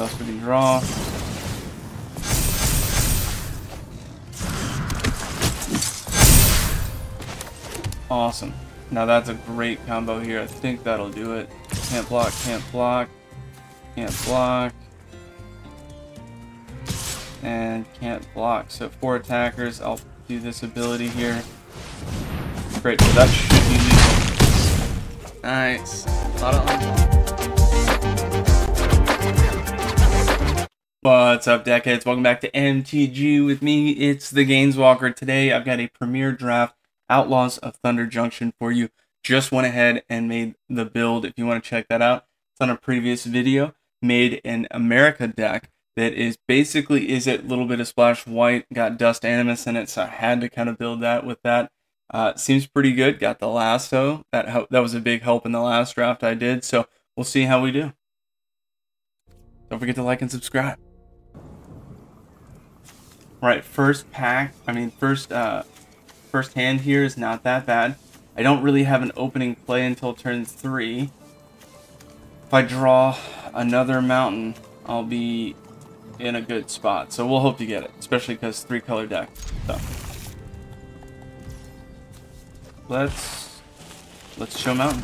else we can draw. Awesome. Now that's a great combo here. I think that'll do it. Can't block, can't block, can't block, and can't block. So four attackers. I'll do this ability here. Great, so that should be. Nice. What's up, Deckheads? Welcome back to MTG with me. It's the Gainswalker. Today, I've got a Premier Draft Outlaws of Thunder Junction for you. Just went ahead and made the build. If you want to check that out, it's on a previous video. Made an America deck that is basically is it a little bit of splash white, got dust animus in it, so I had to kind of build that with that. Uh, seems pretty good. Got the lasso. That that was a big help in the last draft I did. So we'll see how we do. Don't forget to like and subscribe. Right, first pack. I mean, first uh, First hand here is not that bad. I don't really have an opening play until turn 3. If I draw another mountain, I'll be in a good spot. So we'll hope to get it, especially because three color deck. So let's let's show mountain.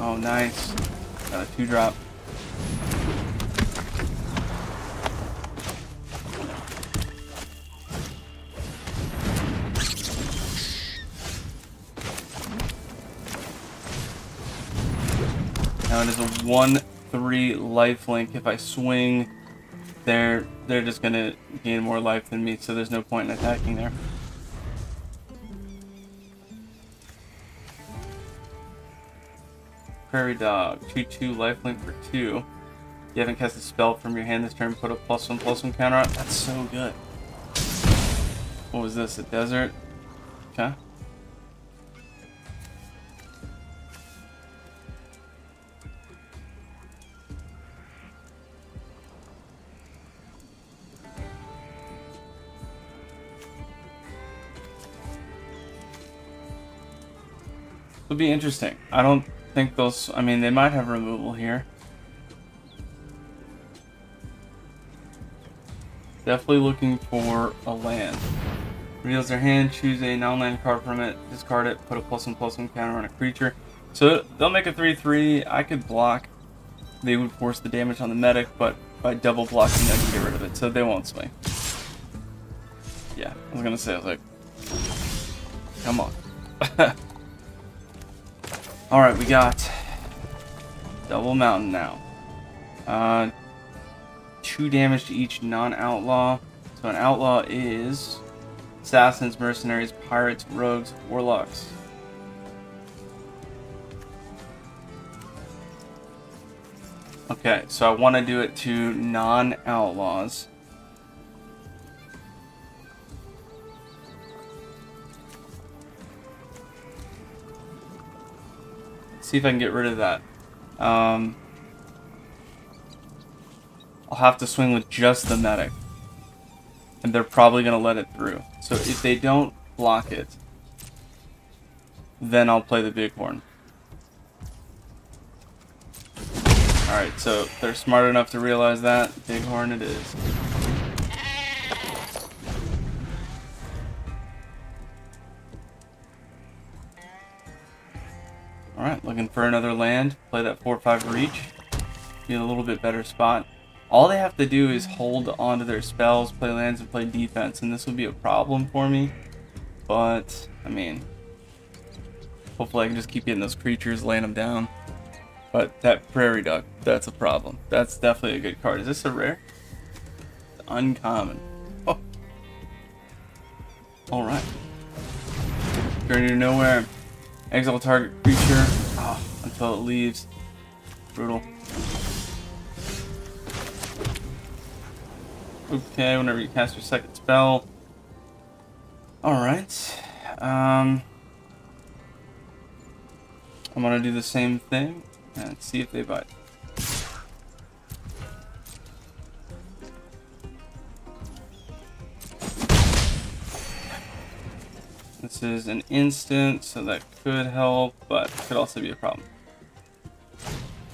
Oh, nice. Got a two drop. Now it is a 1-3 lifelink. If I swing, they're, they're just going to gain more life than me, so there's no point in attacking there. Prairie Dog, 2-2 lifelink for 2. You haven't cast a spell from your hand this turn, put a plus one plus one counter on. That's so good. What was this, a desert? Okay. It'll be interesting. I don't think those... I mean, they might have removal here. Definitely looking for a land. Reveals their hand, choose a non-land card from it, discard it, put a plus one plus one counter on a creature. So they'll make a 3-3. I could block. They would force the damage on the medic, but by double blocking, I can get rid of it. So they won't swing. Yeah, I was gonna say, I was like, come on. Alright, we got double mountain now. Uh, two damage to each non-outlaw. So an outlaw is assassins, mercenaries, pirates, rogues, warlocks. Okay, so I want to do it to non-outlaws. See if I can get rid of that. Um, I'll have to swing with just the medic. And they're probably going to let it through. So if they don't block it, then I'll play the bighorn. Alright, so they're smart enough to realize that. Bighorn it is. For another land. Play that 4-5 reach. Be in a little bit better spot. All they have to do is hold onto their spells, play lands, and play defense, and this will be a problem for me. But, I mean, hopefully I can just keep getting those creatures, laying them down. But that Prairie Dog, that's a problem. That's definitely a good card. Is this a rare? It's uncommon. Oh. Alright. Journey to nowhere. Exile target creature it leaves. Brutal. Okay, whenever you cast your second spell. Alright. Um, I'm gonna do the same thing and see if they bite. Let's is an instant, so that could help, but could also be a problem.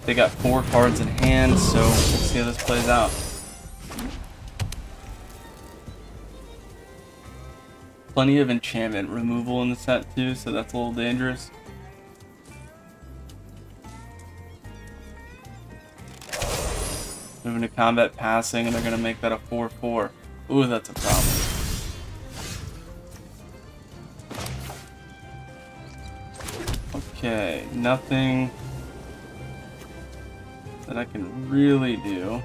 They got four cards in hand, so we'll see how this plays out. Plenty of enchantment removal in the set too, so that's a little dangerous. Moving to combat passing, and they're going to make that a 4-4. Ooh, that's a problem. Okay, nothing that I can really do.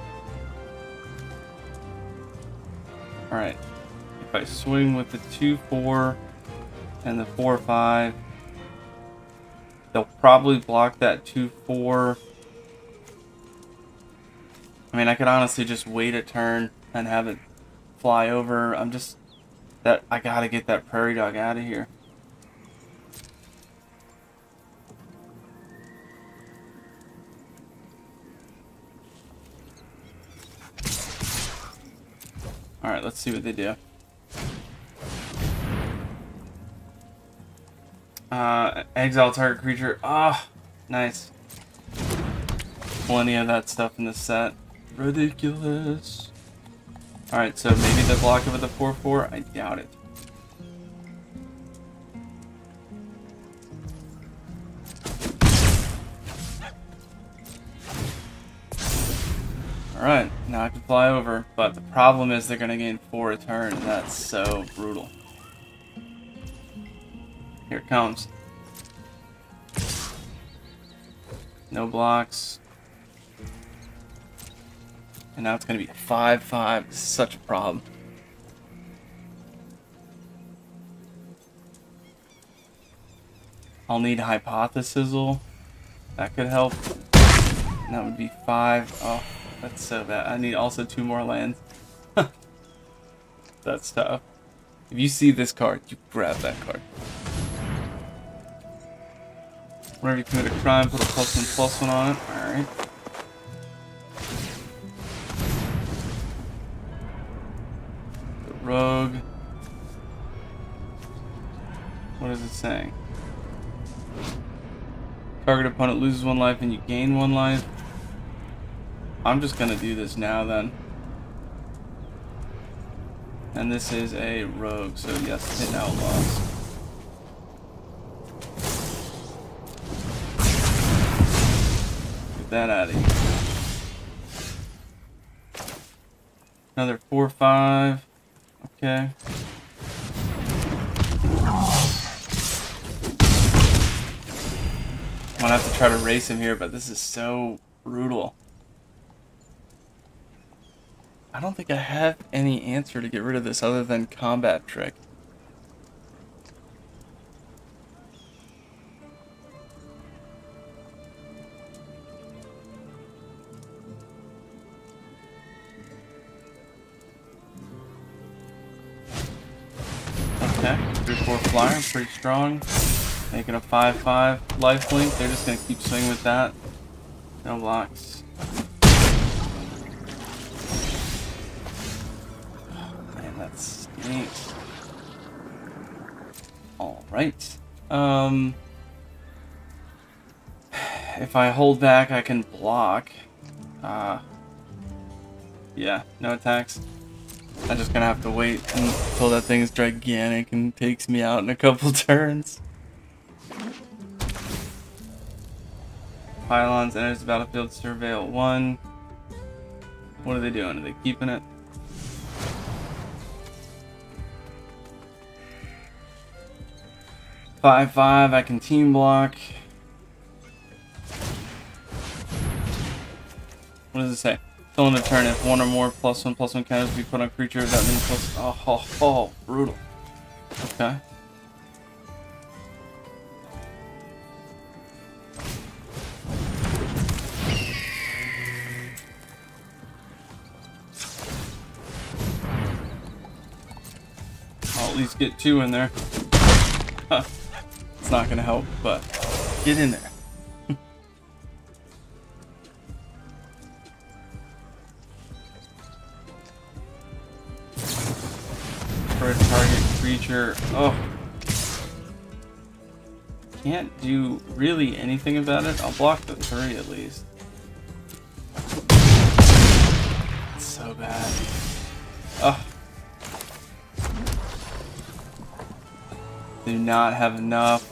Alright, if I swing with the 2-4 and the 4-5, they'll probably block that 2-4. I mean, I could honestly just wait a turn and have it fly over. I'm just... that I gotta get that prairie dog out of here. Let's see what they do. Uh, exile target creature. Ah, oh, nice. Plenty of that stuff in the set. Ridiculous. Alright, so maybe the block with a 4-4? I doubt it. Alright, now I can fly over, but the problem is they're gonna gain four a turn, and that's so brutal. Here it comes. No blocks. And now it's gonna be 5-5. This is such a problem. I'll need Hypothesizzle. That could help. And that would be 5. Oh. That's so bad. I need also two more lands. That's tough. If you see this card, you grab that card. Whenever you commit a crime, put a plus one plus one on it. Alright. The rogue. What is it saying? Target opponent loses one life and you gain one life. I'm just gonna do this now then. And this is a rogue, so yes, hit outlaws. Get that out of here. Another 4-5. Okay. I'm gonna have to try to race him here, but this is so brutal. I don't think I have any answer to get rid of this other than combat trick. Okay, 3-4 flyer, pretty strong. Making a 5-5 lifelink. They're just to keep swinging with that. No blocks. Neat. Alright. Um, if I hold back, I can block. Uh, yeah, no attacks. I'm just gonna have to wait until that thing is gigantic and takes me out in a couple turns. Pylons enters the battlefield, surveil one. What are they doing? Are they keeping it? Five five, I can team block. What does it say? Fill in a turn if one or more plus one plus one counters be put on creature, that means plus oh, oh, oh brutal. Okay. I'll at least get two in there not going to help, but get in there. For target creature. Oh. can't do really anything about it. I'll block the three at least. It's so bad. Do not have enough.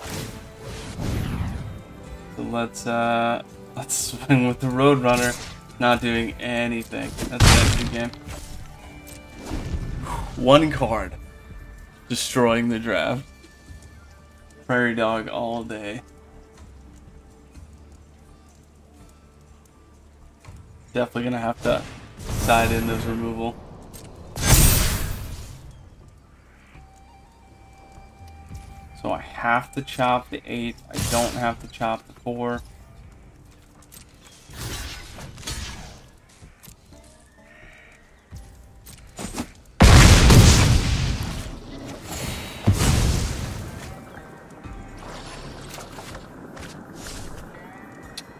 So let's uh let's swing with the Roadrunner. Not doing anything. That's an empty game. One card. Destroying the draft. Prairie dog all day. Definitely gonna have to side in those removal. I have to chop the 8. I don't have to chop the 4.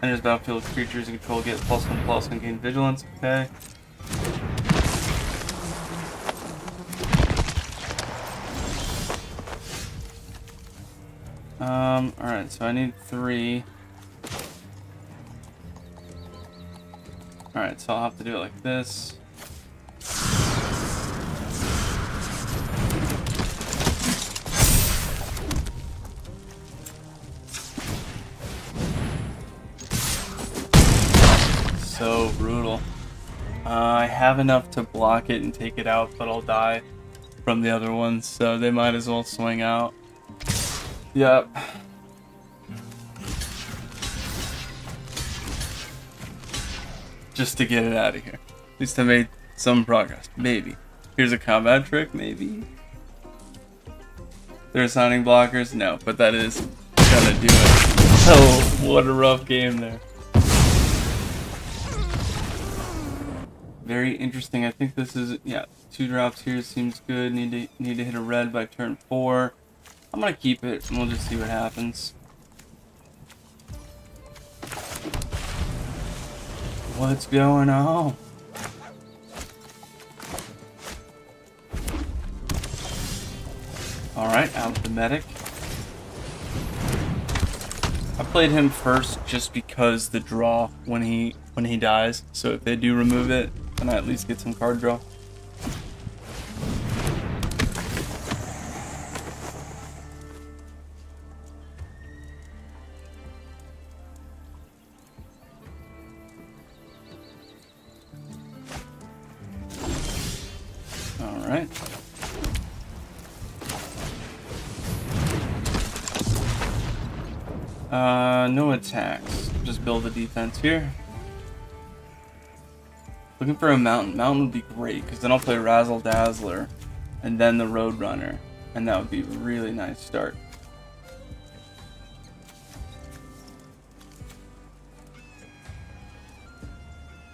Enters battlefield creatures in control get plus one plus and gain vigilance. Okay. Um, alright, so I need three. Alright, so I'll have to do it like this. So brutal. Uh, I have enough to block it and take it out, but I'll die from the other ones, so they might as well swing out. Yep. Just to get it out of here. At least I made some progress. Maybe. Here's a combat trick, maybe. There are signing blockers? No, but that is gonna do it. Oh, what a rough game there. Very interesting. I think this is, yeah, two drops here seems good. Need to need to hit a red by turn four. I'm gonna keep it and we'll just see what happens. What's going on? Alright, out the medic. I played him first just because the draw when he when he dies. So if they do remove it, then I at least get some card draw. No attacks. Just build a defense here. Looking for a mountain. Mountain would be great, because then I'll play Razzle Dazzler, and then the Roadrunner, and that would be a really nice start.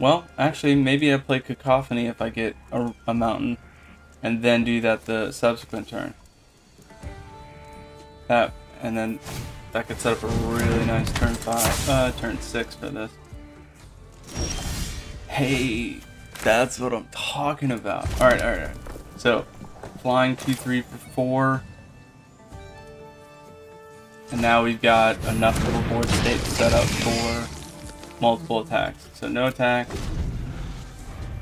Well, actually, maybe I play Cacophony if I get a, a mountain and then do that the subsequent turn. That, and then that could set up a really nice turn five, uh, turn six for this. Hey, that's what I'm talking about. All right, all right, all right. So, flying two, three for four. And now we've got enough little board state set up for multiple attacks. So no attack.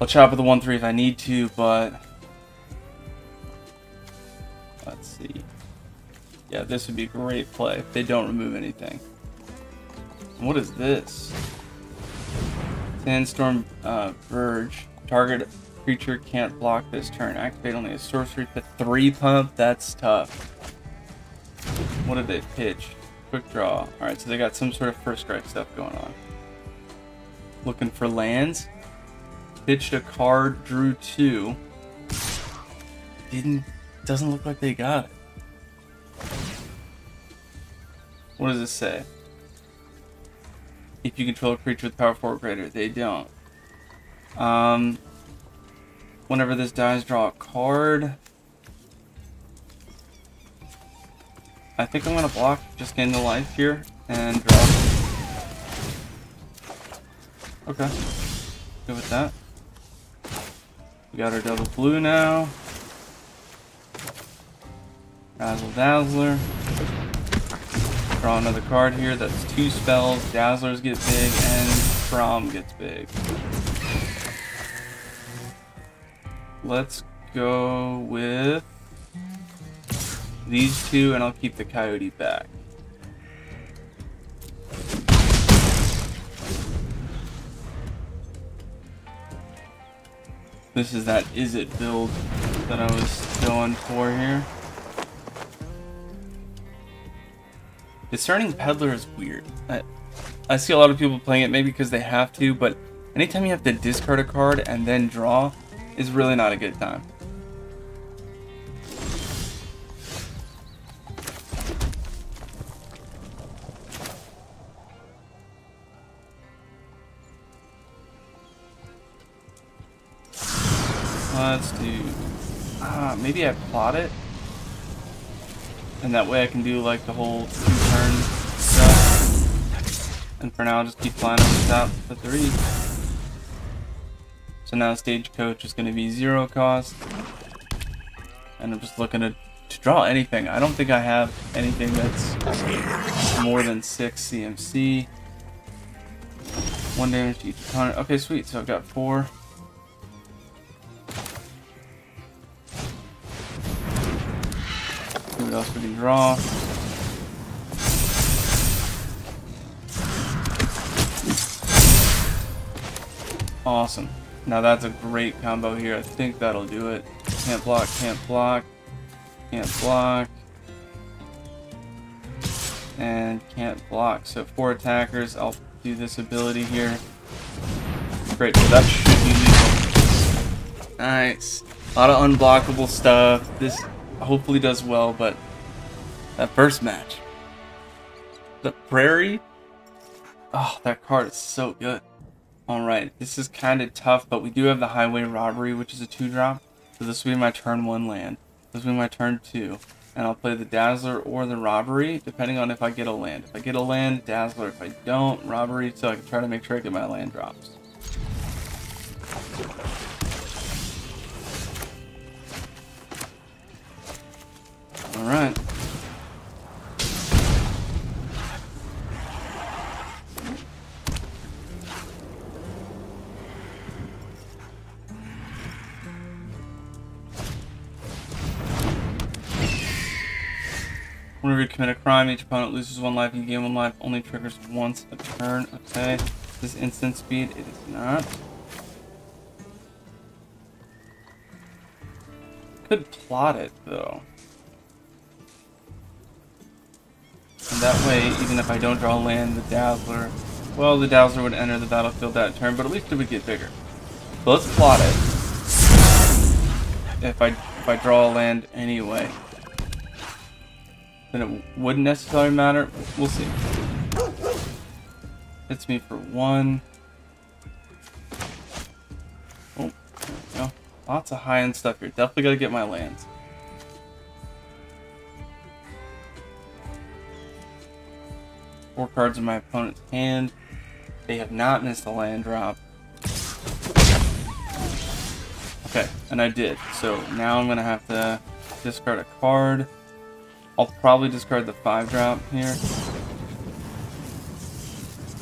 I'll chop with the 1-3 if I need to, but Let's see. Yeah, this would be a great play if they don't remove anything. What is this? Sandstorm uh, Verge. Target creature can't block this turn. Activate only a sorcery The three pump. That's tough. What did they pitch? Quick draw. Alright, so they got some sort of first strike stuff going on. Looking for lands. Pitched a card, drew two. Didn't doesn't look like they got it. What does it say? If you control a creature with power 4 or greater, they don't. Um, whenever this dies, draw a card. I think I'm gonna block, just gain the life here, and draw. Okay. Good with that. We got our double blue now. Razzle Dazzler. draw another card here. That's two spells. Dazzlers get big, and Prom gets big. Let's go with these two, and I'll keep the Coyote back. This is that is it build that I was going for here. Discerning Peddler is weird. I, I see a lot of people playing it maybe because they have to, but anytime you have to discard a card and then draw is really not a good time. Let's do... Ah, maybe I plot it? And that way I can do like the whole two-turn stuff. And for now, I'll just keep flying on the top for three. So now Stagecoach is going to be zero cost. And I'm just looking to, to draw anything. I don't think I have anything that's more than six CMC. One damage to each opponent. Okay, sweet. So I've got four. what else we can draw. Awesome. Now that's a great combo here. I think that'll do it. Can't block, can't block, can't block, and can't block. So four attackers. I'll do this ability here. Great, so that should be. Nice. A lot of unblockable stuff. This hopefully does well, but that first match. The Prairie? Oh, that card is so good. Alright, this is kind of tough, but we do have the Highway Robbery, which is a 2-drop. So this will be my turn 1 land. This will be my turn 2. And I'll play the Dazzler or the Robbery, depending on if I get a land. If I get a land, Dazzler. If I don't, Robbery, so I can try to make sure I get my land drops. Alright. Commit a crime, each opponent loses one life. You gain one life. Only triggers once a turn. Okay. This instant speed? It is not. Could plot it, though. And that way, even if I don't draw land, the Dazzler... Well, the Dazzler would enter the battlefield that turn, but at least it would get bigger. So let's plot it. If I, if I draw a land anyway. Then it wouldn't necessarily matter. We'll see. Hits me for one. Oh, go. Lots of high-end stuff here. Definitely gotta get my lands. Four cards in my opponent's hand. They have not missed a land drop. Okay, and I did. So now I'm to have to discard a card. I'll probably discard the 5 drop here.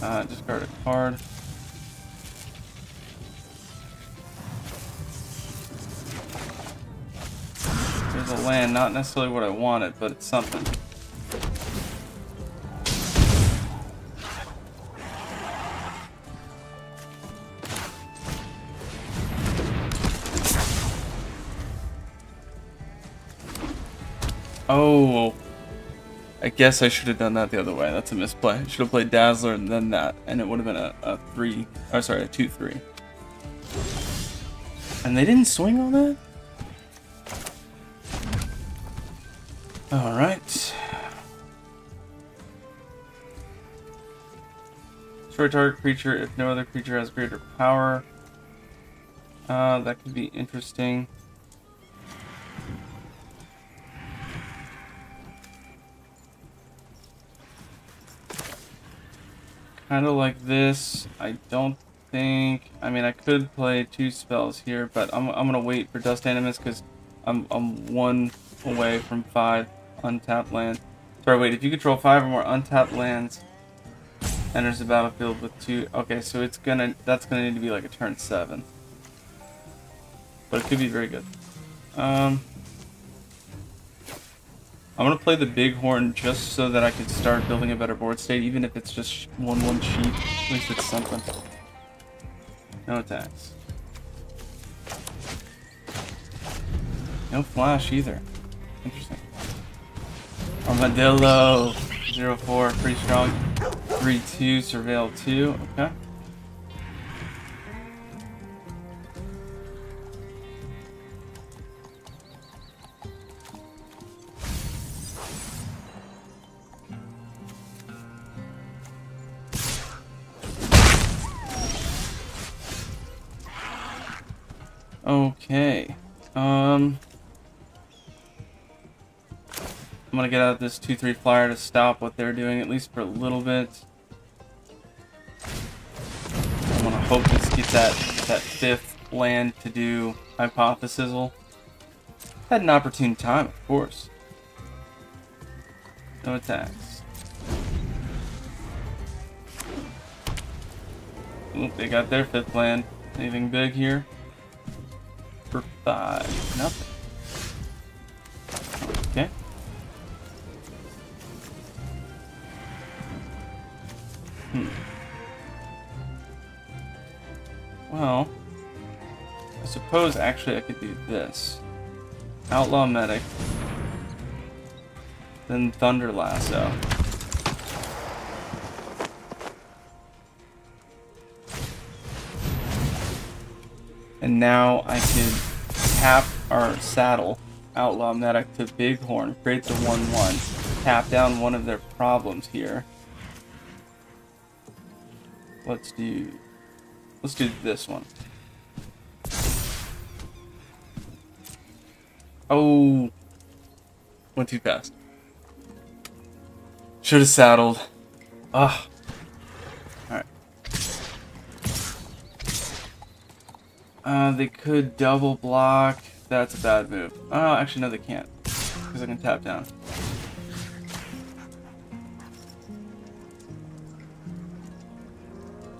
Uh, discard a card. There's a land, not necessarily what I wanted, but it's something. Oh. I guess I should have done that the other way. That's a misplay. I should have played Dazzler and then that, and it would have been a, a 3, or sorry, a 2-3. And they didn't swing on that? Alright. Destroy target creature if no other creature has greater power. Uh, that could be interesting. Kind of like this. I don't think... I mean, I could play two spells here, but I'm, I'm going to wait for Dust Animus because I'm, I'm one away from five untapped lands. Sorry, wait, if you control five or more untapped lands, enters the battlefield with two. Okay, so it's gonna that's gonna need to be like a turn seven. But it could be very good. Um I'm gonna play the bighorn just so that I can start building a better board state, even if it's just one one sheep. At least it's something. No attacks. No flash either. Interesting. Armadillo. 04, pretty strong. 3-2, Surveil 2, okay. Okay. Um... I'm gonna get out this 2-3 flyer to stop what they're doing, at least for a little bit. I'm gonna hope this gets that, that fifth land to do Hypothesizzle. Had an opportune time, of course. No attacks. Ooh, they got their fifth land. Anything big here? For five. Nothing. Okay. Hmm. Well, I suppose actually I could do this. Outlaw Medic. Then Thunder Lasso. And now I can tap our saddle, Outlaw Medic to Bighorn, create the 1-1, tap down one of their problems here. Let's do... Let's do this one. Oh. Went too fast. Should have saddled. Ah. Uh, they could double block. That's a bad move. Oh, actually, no, they can't. Because I can tap down.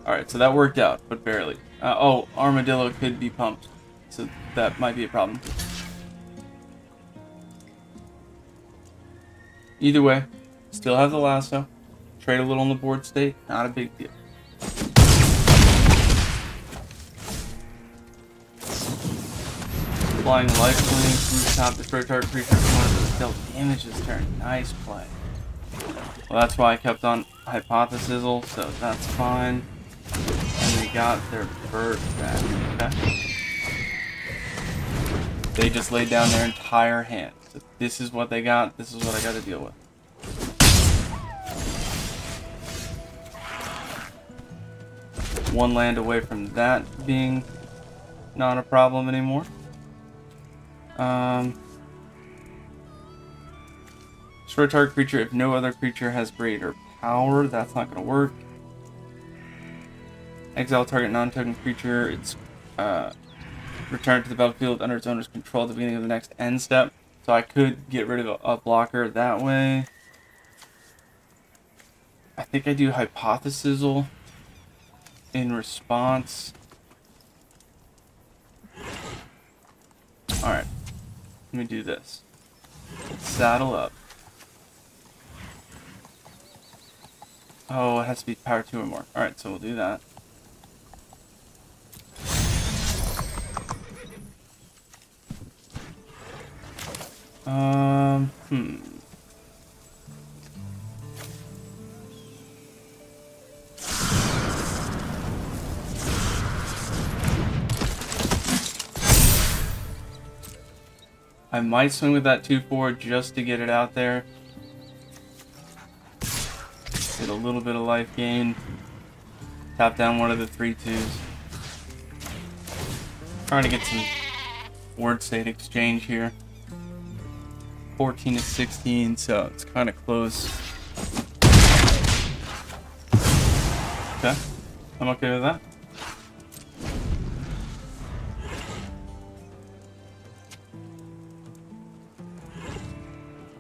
Alright, so that worked out, but barely. Uh, oh, Armadillo could be pumped, so that might be a problem. Either way, still have the lasso. Trade a little on the board state, not a big deal. Flying lifelink, rooftop, destroy target creature one dealt damage this turn. Nice play. Well, that's why I kept on Hypothesizzle, so that's fine And they got their bird back. Okay. They just laid down their entire hand. So this is what they got. This is what I got to deal with. One land away from that being not a problem anymore. Um, destroy target creature if no other creature has greater power. That's not going to work. Exile target non-token creature. It's uh, returned to the battlefield under its owner's control at the beginning of the next end step. So I could get rid of a, a blocker that way. I think I do Hypothesizzle in response. Alright. Let me do this. Saddle up. Oh, it has to be power 2 or more. Alright, so we'll do that. Um, hmm. I might swing with that 2-4 just to get it out there. Get a little bit of life gain. Tap down one of the 3-2s. Trying to get some word state exchange here. 14 to 16, so it's kind of close. Okay, I'm okay with that.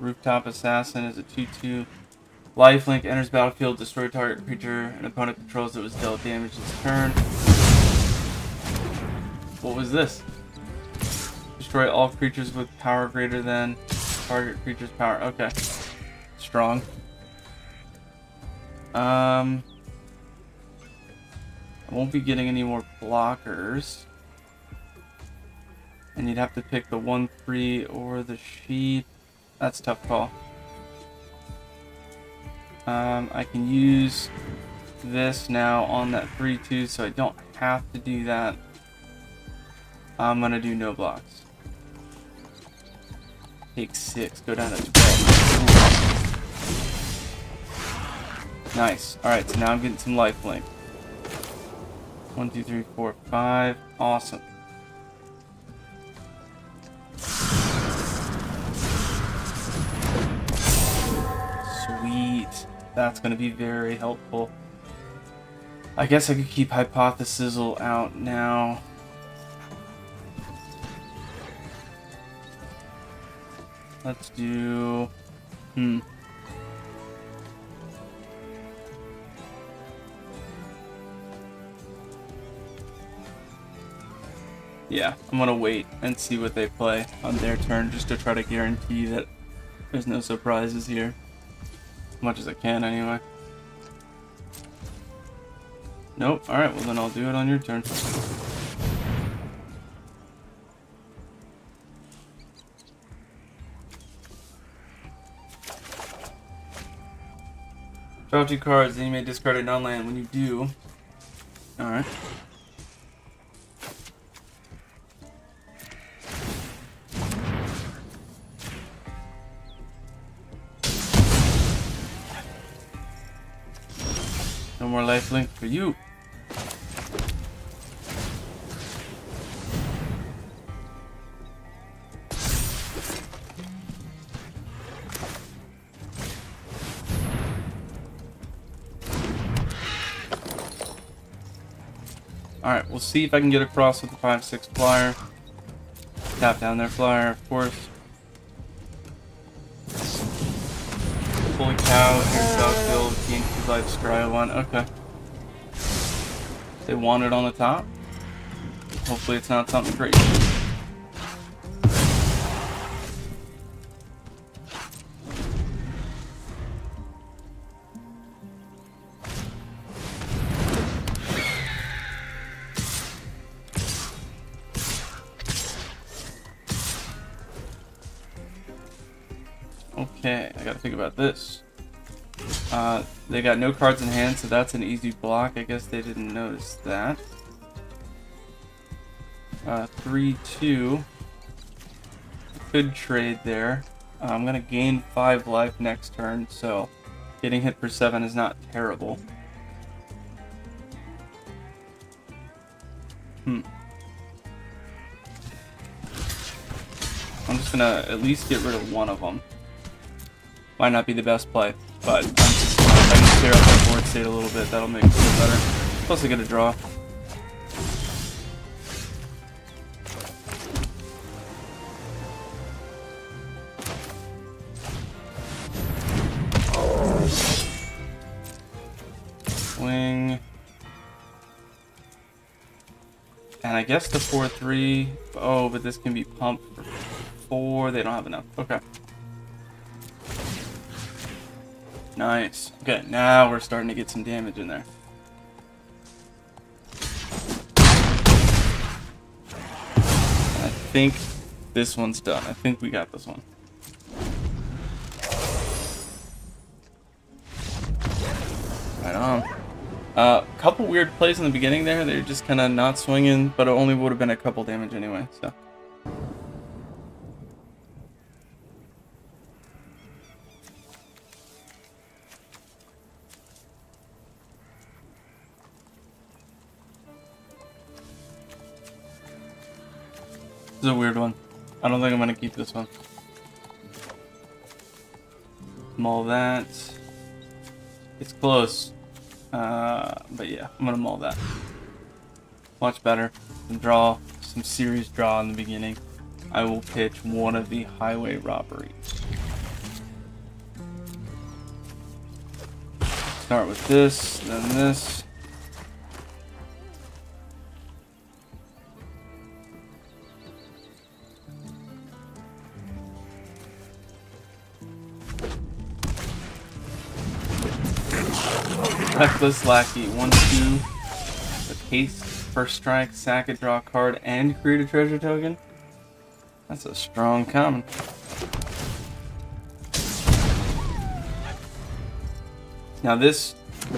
Rooftop Assassin is a 2-2. Lifelink enters battlefield, destroy target creature an opponent controls that was dealt damage this turn. What was this? Destroy all creatures with power greater than target creature's power. Okay. Strong. Um, I won't be getting any more blockers. And you'd have to pick the 1-3 or the sheep. That's a tough call. Um, I can use this now on that 3-2 so I don't have to do that. I'm gonna do no blocks. Take 6, go down to 12. Nice. Alright, so now I'm getting some life link. One, two, three, four, five. Awesome. That's going to be very helpful. I guess I could keep Hypothesizzle out now. Let's do... Hmm. Yeah, I'm gonna wait and see what they play on their turn just to try to guarantee that there's no surprises here. Much as I can, anyway. Nope, alright, well then I'll do it on your turn. Draw two cards, then you may discard a non-land. When you do... Alright. More lifelink for you. Alright, we'll see if I can get across with the 5-6 flyer. Tap down their flyer, of course. Holy cow, TNT Scry 1. Okay. They want it on the top. Hopefully it's not something crazy. They got no cards in hand, so that's an easy block. I guess they didn't notice that. Uh, 3-2. Could trade there. Uh, I'm gonna gain 5 life next turn, so getting hit for 7 is not terrible. Hmm. I'm just gonna at least get rid of one of them. Might not be the best play, but I'm clear up my board state a little bit. That'll make it feel better. Plus I get a draw. Swing. And I guess the 4-3. Oh, but this can be pumped for 4. They don't have enough. Okay. Nice. Okay, now we're starting to get some damage in there. I think this one's done. I think we got this one. Right on. A uh, couple weird plays in the beginning there. They're just kind of not swinging, but it only would have been a couple damage anyway, so. is a weird one. I don't think I'm gonna keep this one. Mull that. It's close. Uh, but yeah, I'm gonna mull that. Much better. And draw some serious draw in the beginning. I will pitch one of the highway robberies. Start with this, then this. Reckless Lackey, 1 2. The case, first strike, sack it, draw card, and create a treasure token. That's a strong common. Now this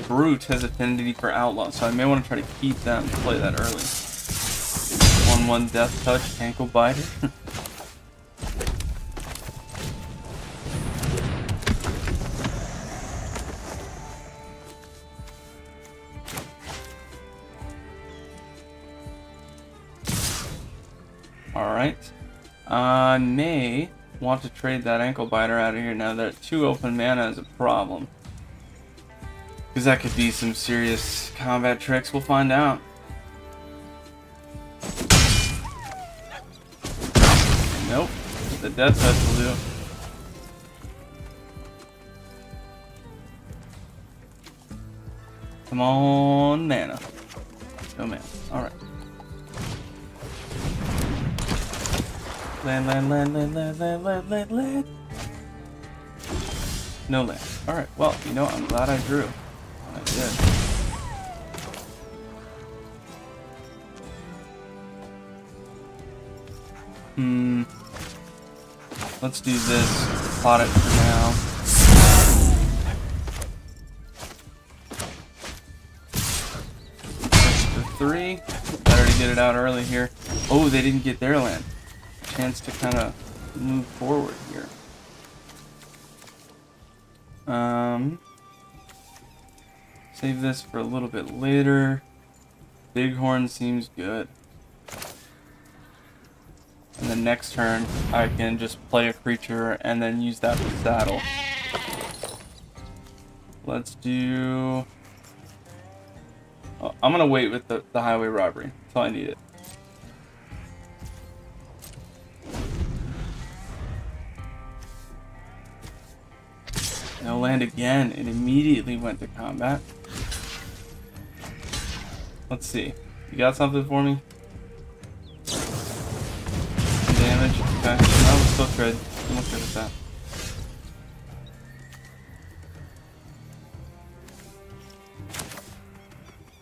Brute has affinity for Outlaw, so I may want to try to keep them to play that early. 1-1 Death Touch, Ankle Biter. I may want to trade that Ankle Biter out of here now that two open mana is a problem. Because that could be some serious combat tricks. We'll find out. Nope. The death touch will do. Come on, mana. No mana. Alright. Land, land, land, land, land, land, land, land, land. No land. Alright, well, you know, I'm glad I drew. I did. Hmm. Let's do this. Plot it for now. For three. Better to get it out early here. Oh, they didn't get their land. Chance to kind of move forward here. Um. Save this for a little bit later. Bighorn seems good. And the next turn, I can just play a creature and then use that to saddle. Let's do... Oh, I'm gonna wait with the, the highway robbery until I need it. No land again. It immediately went to combat. Let's see. You got something for me? Damage. Okay. No, we're still good. I'm okay with that.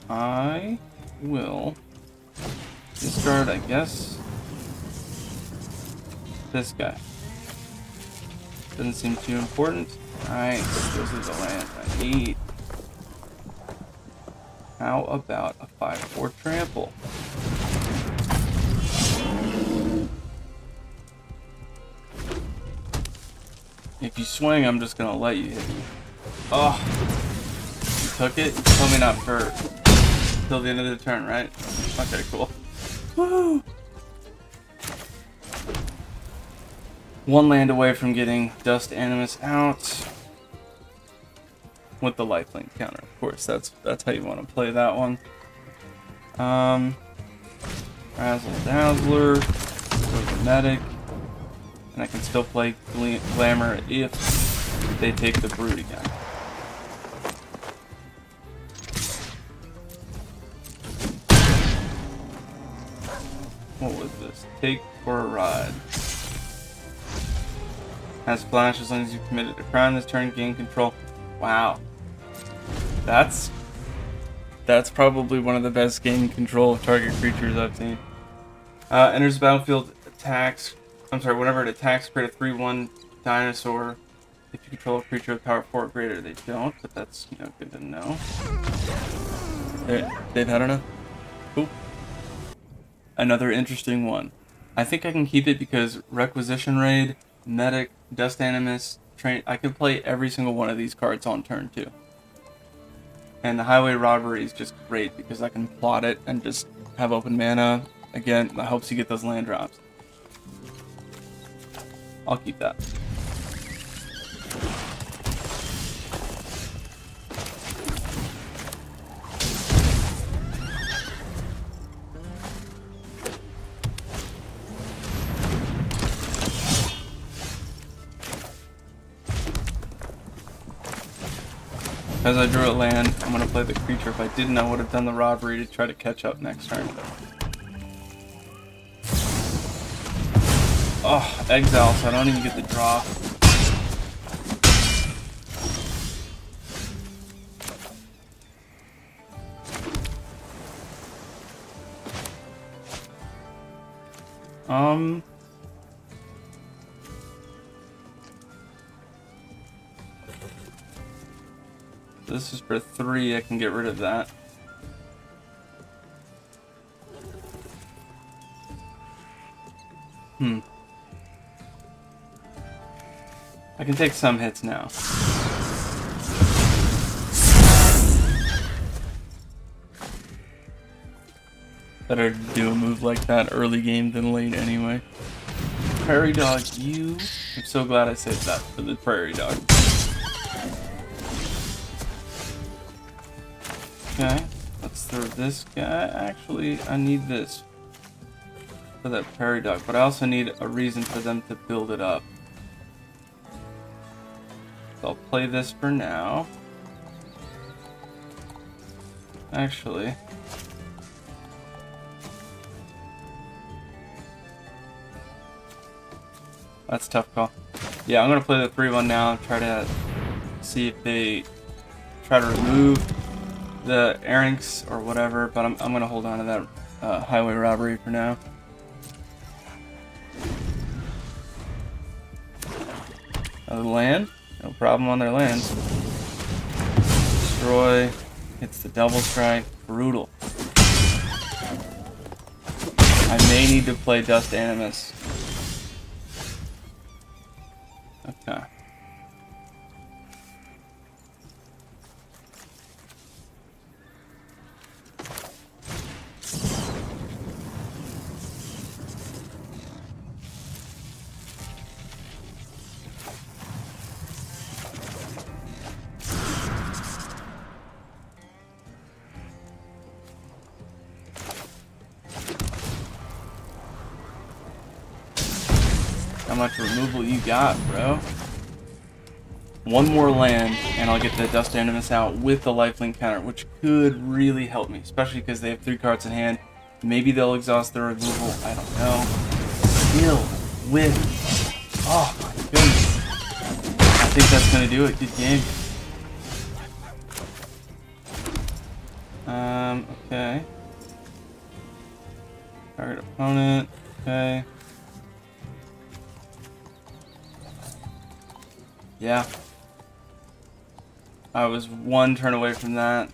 I will discard, I guess, this guy. Doesn't seem too important. Nice. This is the land I need. How about a 5-4 trample? If you swing, I'm just gonna let you hit me. Oh, you took it? Tell me not for till the end of the turn, right? Okay, cool. Woo! One land away from getting Dust Animus out with the lifelink counter. Of course, that's that's how you want to play that one. Um, Razzle Dazzler, Medic, and I can still play Glamour if they take the Brute again. What was this? Take for a ride. Has flash as long as you've committed a crime this turn, gain control. Wow. That's that's probably one of the best gain control of target creatures I've seen. Uh, enters battlefield, attacks. I'm sorry, whenever it attacks, create a 3-1 dinosaur. If you control a creature with power 4 or greater, they don't, but that's you know good to know. They've had enough. Cool. Another interesting one. I think I can keep it because Requisition Raid, Medic, Dust Animus, Train. I can play every single one of these cards on turn two. And the Highway Robbery is just great because I can plot it and just have open mana. Again, that helps you get those land drops. I'll keep that. Because I drew a land, I'm to play the creature. If I didn't, I would have done the robbery to try to catch up next turn. Oh, exile, so I don't even get the draw. Um... This is for three, I can get rid of that. Hmm. I can take some hits now. Better do a move like that early game than late anyway. Prairie Dog, you... I'm so glad I saved that for the Prairie Dog. Okay, let's throw this guy. Actually, I need this for that Prairie Dog, but I also need a reason for them to build it up. So I'll play this for now. Actually... That's tough call. Yeah, I'm gonna play the 3-1 now, and try to see if they try to remove the Arinx or whatever, but I'm, I'm gonna hold on to that uh, highway robbery for now. Another land, no problem on their land. Destroy, hits the double strike, brutal. I may need to play Dust Animus. Got, bro? One more land, and I'll get the Dust Animus out with the lifelink counter, which could really help me, especially because they have three cards in hand. Maybe they'll exhaust their removal, I don't know. Still, with... Oh my goodness. I think that's to do it. Good game. Um, okay. Target opponent, okay. Yeah. I was one turn away from that.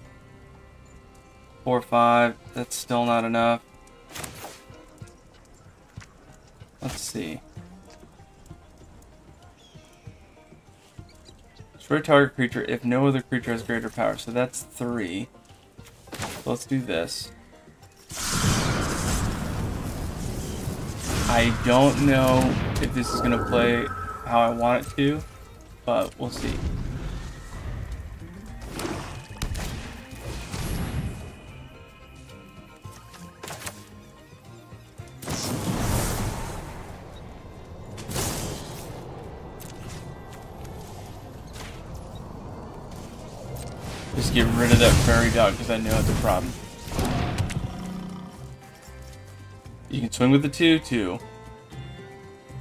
Four, five. That's still not enough. Let's see. Destroy target creature if no other creature has greater power. So that's three. Let's do this. I don't know if this is going to play how I want it to but we'll see. Just get rid of that prairie dog because I know it's a problem. You can swing with the 2-2,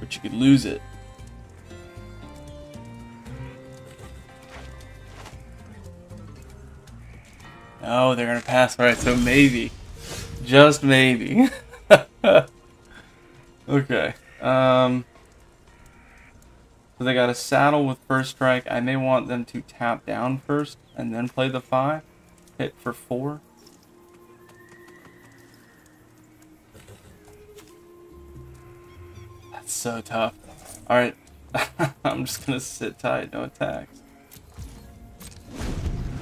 but you could lose it. Oh, they're gonna pass. Alright, so maybe. Just maybe. okay. Um, so they got a saddle with first strike. I may want them to tap down first and then play the five. Hit for four. That's so tough. Alright. I'm just gonna sit tight, no attacks.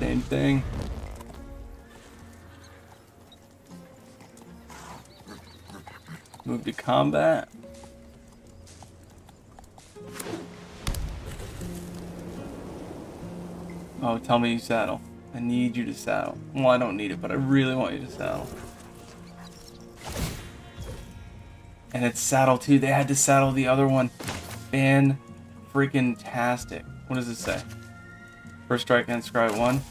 Same thing. Move to combat. Oh, tell me you saddle. I need you to saddle. Well, I don't need it, but I really want you to saddle. And it's saddle too. They had to saddle the other one. Fan freaking tastic. What does it say? First strike and scry one.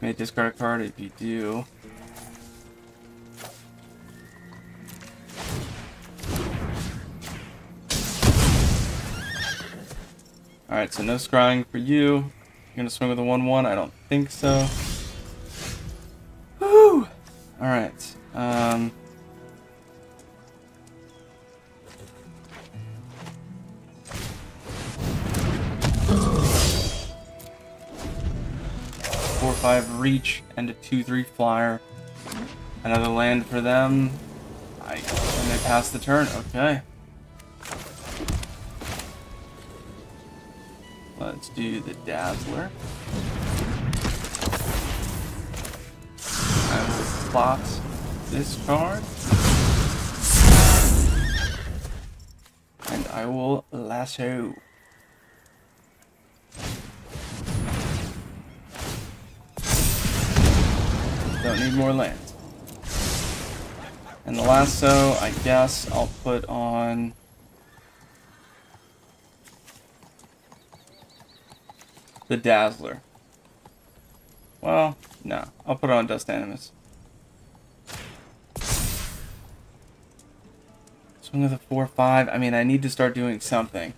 May discard a card if you do. Alright, so no scrying for you. You're gonna swing with a 1-1? I don't think so. Woo! Alright. Um... Four five reach and a two three flyer. Another land for them. I and they pass the turn. Okay. Let's do the Dazzler. I will plot this card. And I will lasso. Don't need more lands. And the lasso, I guess I'll put on the Dazzler. Well, no. I'll put on Dust Animus. Swing with a 4-5. I mean, I need to start doing something.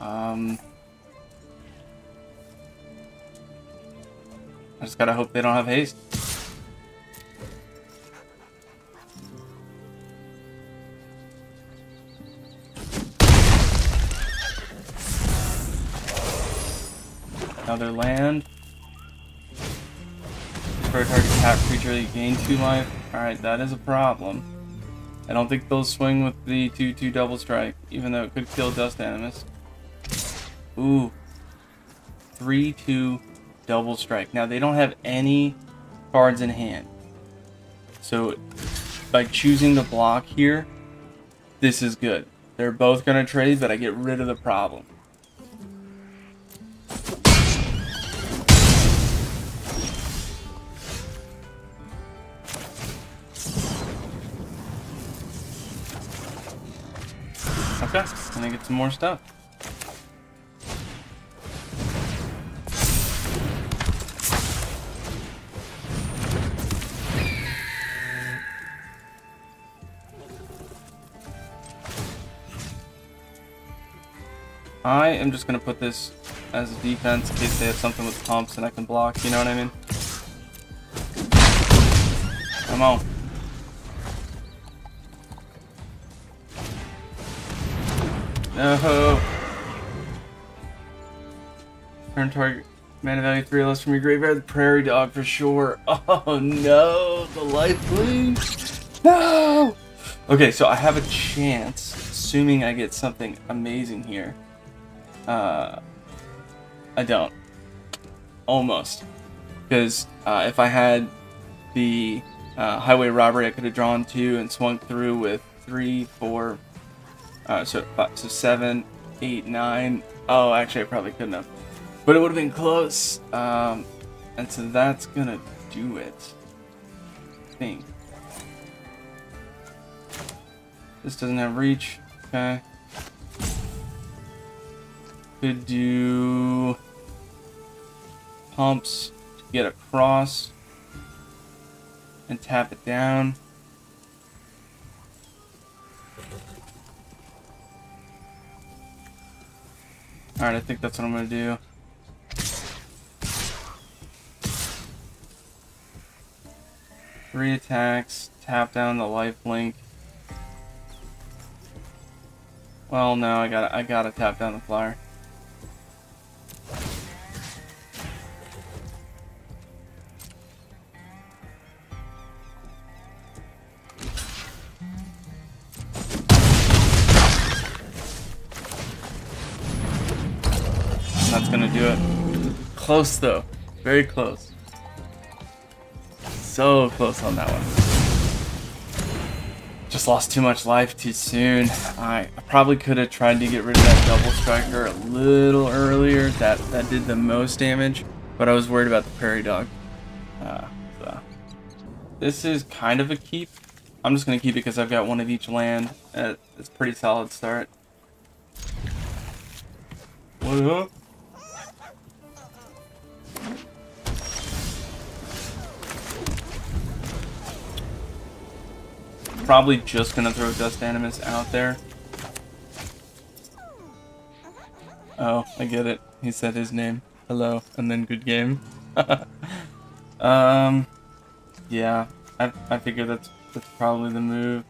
Um... I just gotta hope they don't have haste. Another land. For a target tap creature, you gain 2 life. Alright, that is a problem. I don't think they'll swing with the 2-2 double strike, even though it could kill Dust Animus. Ooh. 3-2 double strike. Now, they don't have any cards in hand. So, by choosing the block here, this is good. They're both going to trade, but I get rid of the problem. Some more stuff. I am just gonna put this as a defense in case they have something with pumps and I can block, you know what I mean? Come on. No. Turn target mana value three less from your graveyard. Prairie dog for sure. Oh no, the life link. No. Okay, so I have a chance, assuming I get something amazing here. Uh, I don't. Almost, because uh, if I had the uh, highway robbery, I could have drawn two and swung through with three, four, uh, so, five, so seven, eight, nine. Oh, actually, I probably couldn't have. But it would have been close. Um, and so that's gonna do it. I think. This doesn't have reach. Okay. Could do pumps to get across and tap it down. Alright, I think that's what I'm gonna do. Three attacks, tap down the life link. Well, no, I gotta, I gotta tap down the flyer. Close though. Very close. So close on that one. Just lost too much life too soon. I probably could have tried to get rid of that double striker a little earlier. That that did the most damage, but I was worried about the prairie dog. Uh, so. This is kind of a keep. I'm just gonna keep it because I've got one of each land. Uh, it's pretty solid start. What up? Probably just gonna throw Dust Animus out there. Oh, I get it. He said his name. Hello, and then good game. um, yeah, I, I figure that's, that's probably the move.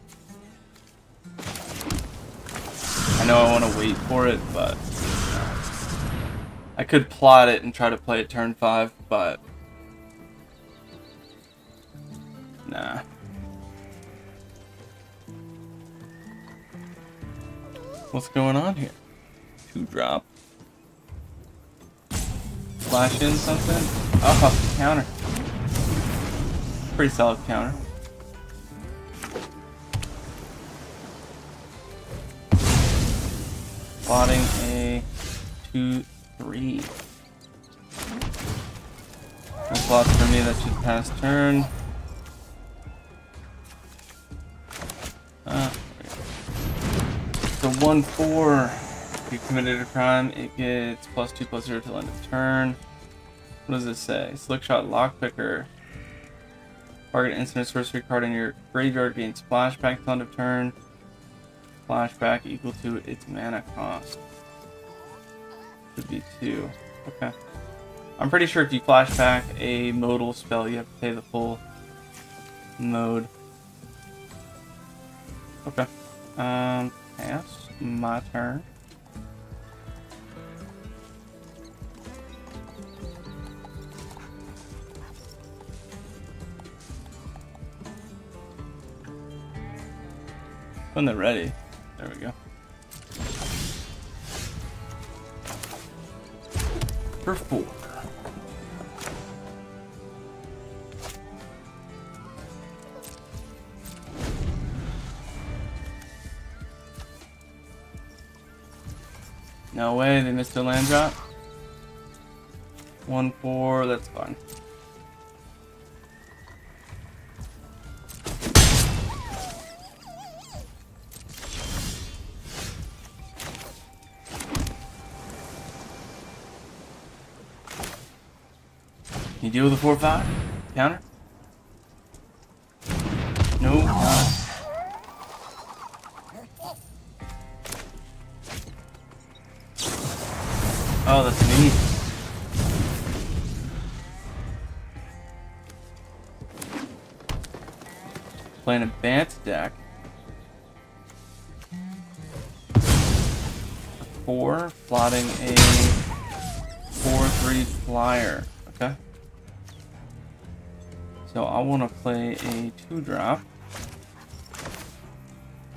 I know I want to wait for it, but... I could plot it and try to play it turn 5, but... Nah. What's going on here? Two drop. Flash in something? Oh, counter. Pretty solid counter. Spotting a two, three. No plots for me that should pass turn. Uh, so one four. If you committed a crime, it gets plus two plus zero till end of turn. What does it say? Slickshot Lockpicker. Target instant sorcery card in your graveyard gains flashback till end of turn. Flashback equal to its mana cost. Should be two. Okay. I'm pretty sure if you flashback a modal spell, you have to pay the full mode. Okay. Um, pass. My turn. When they're ready. There we go. For No way, they missed a land drop. One four, that's fine. You deal with a 4-5? Counter? No, Oh, that's neat. Playing a Bant deck. Four, plotting a 4-3 flyer. Okay. So I want to play a 2-drop.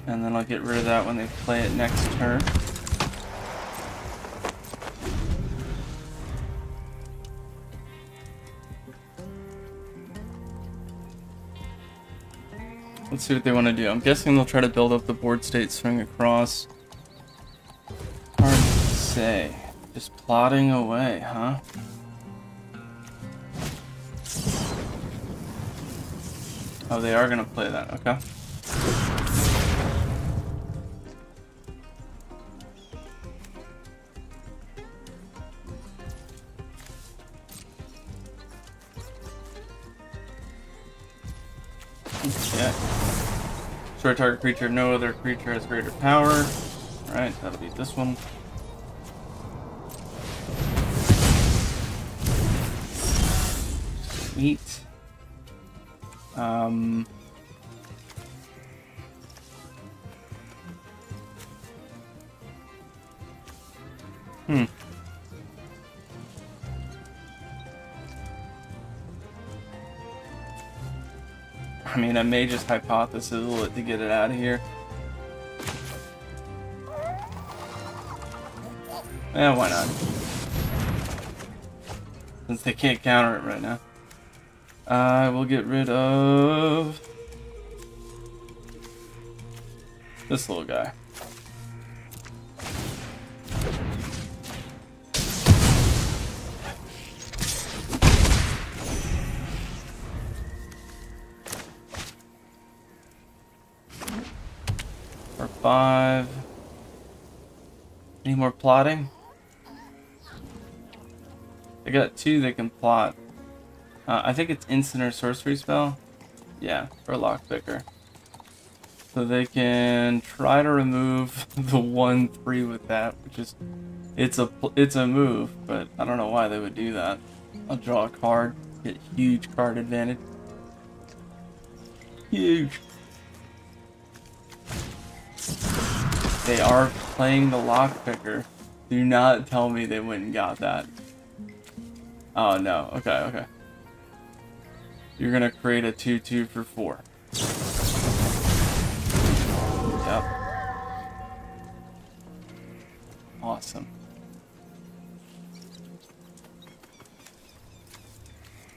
And then I'll get rid of that when they play it next turn. Let's see what they want to do. I'm guessing they'll try to build up the board state swing across. Hard to say. Just plotting away, huh? Oh, they are going to play that. Okay. Target creature. No other creature has greater power. Alright, that'll be this one. Sweet. Um... I may just Hypothesizzle it to get it out of here. Yeah, why not? Since they can't counter it right now. I will get rid of... This little guy. Five. Any more plotting? I got two that can plot. Uh, I think it's instant or sorcery spell. Yeah, for lockpicker. So they can try to remove the 1-3 with that, which is... It's a, it's a move, but I don't know why they would do that. I'll draw a card, get huge card advantage. Huge. They are playing the lockpicker. Do not tell me they went and got that. Oh no, okay, okay. You're gonna create a 2-2 for 4. Yep. Awesome.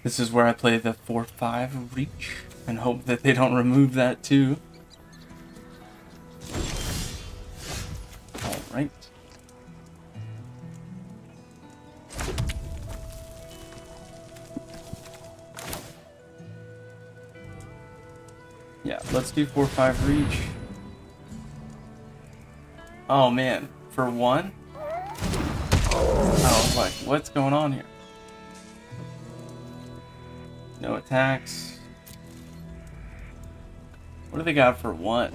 This is where I play the 4-5 reach and hope that they don't remove that too. Let's do 4-5 reach. Oh man, for one? I was like, what's going on here? No attacks. What do they got for one?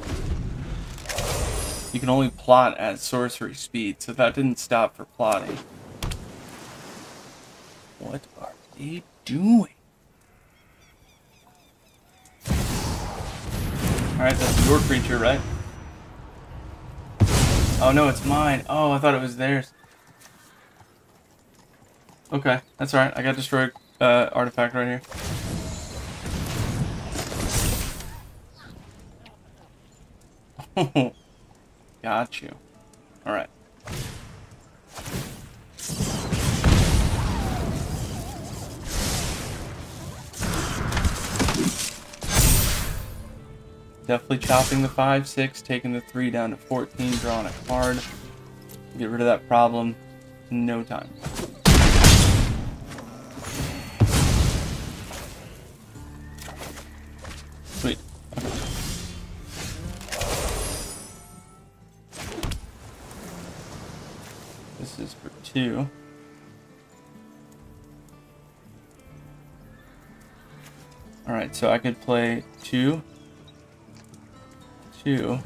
You can only plot at sorcery speed, so that didn't stop for plotting. What are they doing? Alright, that's your creature, right? Oh no, it's mine. Oh, I thought it was theirs. Okay, that's alright. I got destroyed uh, artifact right here. got you. Alright. Definitely chopping the 5, 6, taking the 3 down to 14, drawing a card. Get rid of that problem in no time. Sweet. This is for 2. Alright, so I could play 2 two.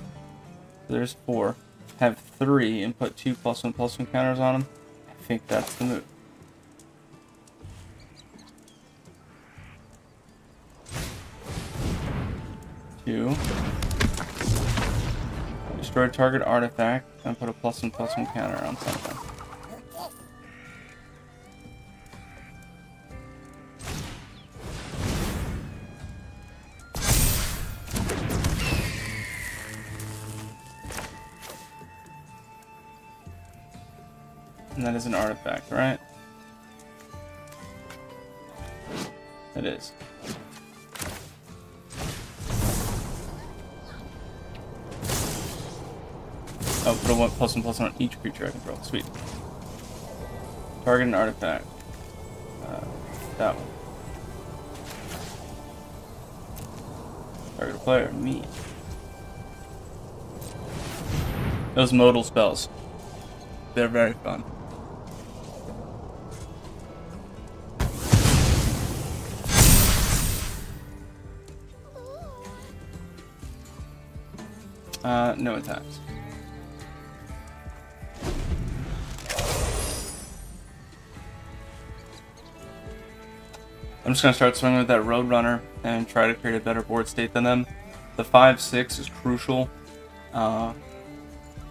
There's four. Have three and put two plus one plus one counters on them. I think that's the move. Two. Destroy a target artifact and put a plus one plus one counter on something. That is an artifact, right? It is. Oh, put a one plus one plus one on each creature I control. Sweet. Target an artifact. Uh, that one. Target a player, me. Those modal spells. They're very fun. Uh, no attacks. I'm just going to start swinging with that Roadrunner and try to create a better board state than them. The 5-6 is crucial. Uh,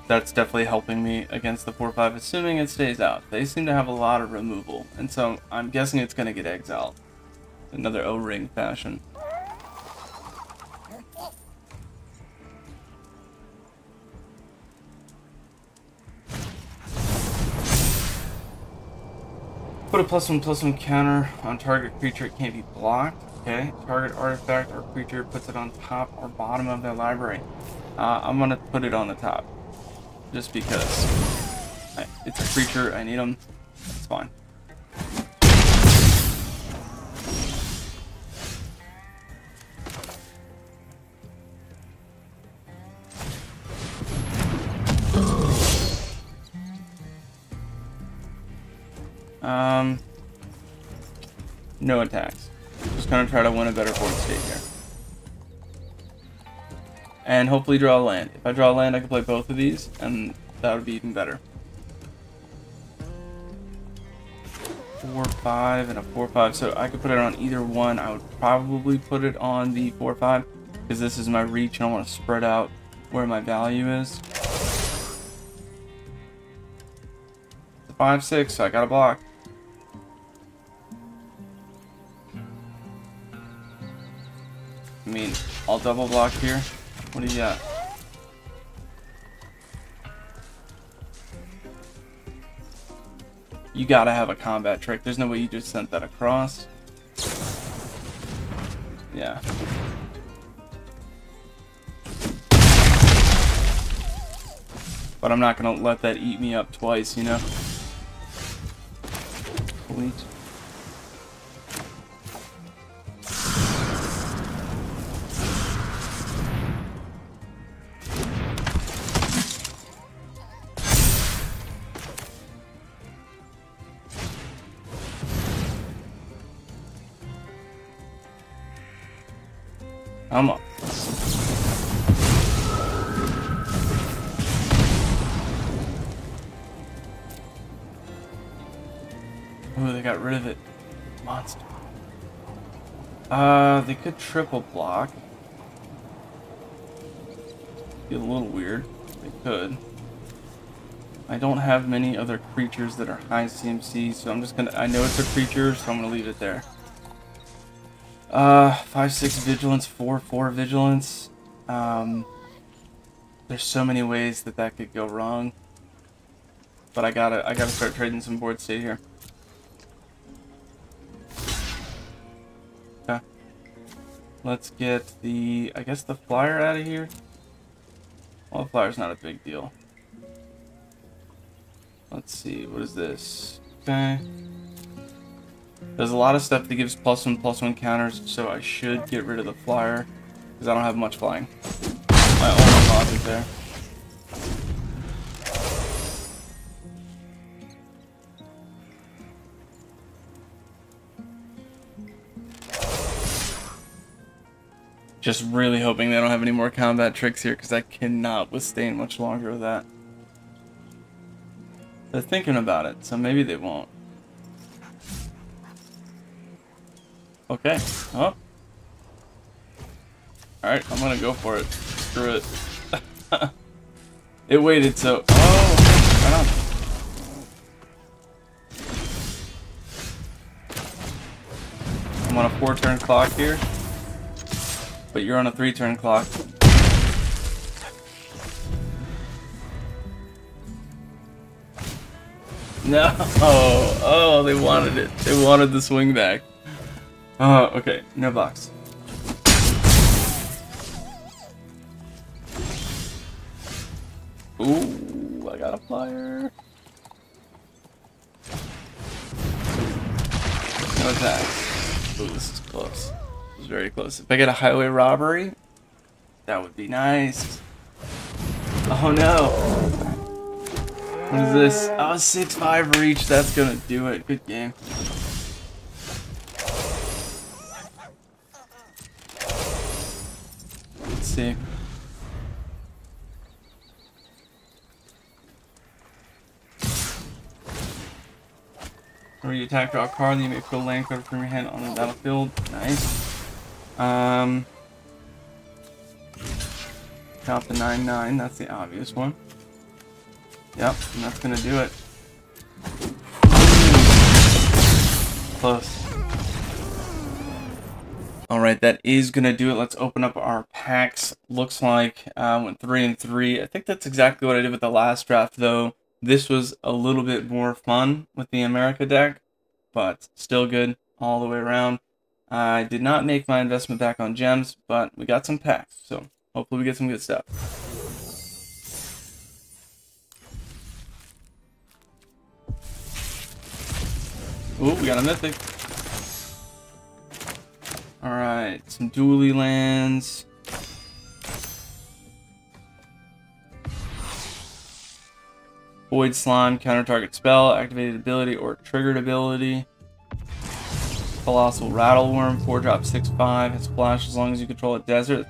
that's definitely helping me against the 4-5, assuming it stays out. They seem to have a lot of removal, and so I'm guessing it's going to get exiled. Another O-ring fashion. A plus one plus one counter on target creature. It can't be blocked. Okay. Target artifact or creature puts it on top or bottom of their library. Uh, I'm gonna put it on the top, just because I, it's a creature. I need them. It's fine. Um, no attacks. Just gonna try to win a better board state here. and hopefully draw a land. If I draw a land, I can play both of these, and that would be even better. Four five and a four five, so I could put it on either one. I would probably put it on the four five because this is my reach, and I want to spread out where my value is. The five six, so I got a block. I'll double block here. What do you got? You gotta have a combat trick. There's no way you just sent that across. Yeah. But I'm not gonna let that eat me up twice, you know? Delete. Could triple block. Get a little weird. They could. I don't have many other creatures that are high CMC, so I'm just gonna... I know it's a creature, so I'm gonna leave it there. Uh, 5, 6 vigilance, 4, 4 vigilance. Um, there's so many ways that that could go wrong. But I gotta, I gotta start trading some board state here. Let's get the, I guess the flyer out of here. Well, the flyer's not a big deal. Let's see, what is this? Okay. There's a lot of stuff that gives plus one, plus one counters, so I should get rid of the flyer, because I don't have much flying. My only logic there. Just really hoping they don't have any more combat tricks here, because I cannot withstand much longer with that. They're thinking about it, so maybe they won't. Okay. Oh. Alright, I'm gonna go for it. Screw it. it waited so... Oh! Right. I'm on a four turn clock here. But you're on a three turn clock. No! Oh, they wanted it. They wanted the swing back. Oh, okay, no box. Ooh, I got a flyer. No attack. Ooh, this is close. Very close. If I get a highway robbery, that would be nice. Oh no! What is this? Oh, 6-5 reach. That's gonna do it. Good game. Let's see. Where you attack, draw a card, you may put a land card from your hand on the battlefield. Nice. Um, count the 9-9, that's the obvious one. Yep, and that's gonna do it. Close. Alright, that is going to do it. Let's open up our packs. Looks like I uh, went 3 and 3. I think that's exactly what I did with the last draft, though. This was a little bit more fun with the America deck, but still good all the way around. I did not make my investment back on gems, but we got some packs, so hopefully we get some good stuff. Ooh, we got a mythic. Alright, some dually lands. Void Slime, counter target spell, activated ability or triggered ability. Colossal Rattlewurm, 4 drop 6 5, has flash as long as you control a desert.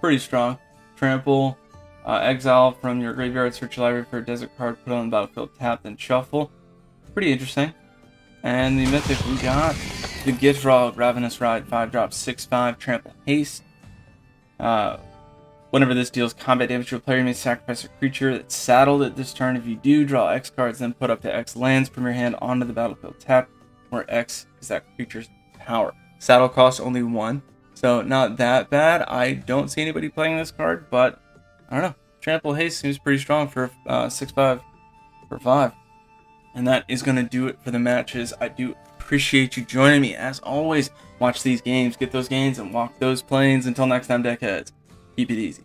Pretty strong. Trample, uh, exile from your graveyard, search your library for a desert card, put on the battlefield, tap, then shuffle. Pretty interesting. And the mythic we got the Gitrog, Ravenous Ride, 5 drop, 6 5, Trample Haste. Uh, whenever this deals combat damage to a player, you may sacrifice a creature that's saddled at this turn. If you do, draw X cards, then put up to X lands from your hand onto the battlefield tap, where X is that creature's power. Saddle costs only 1, so not that bad. I don't see anybody playing this card, but I don't know. Trample Haste seems pretty strong for uh, 6 5 for 5. And that is going to do it for the matches. I do appreciate you joining me. As always, watch these games, get those gains, and walk those planes. Until next time, deckheads, keep it easy.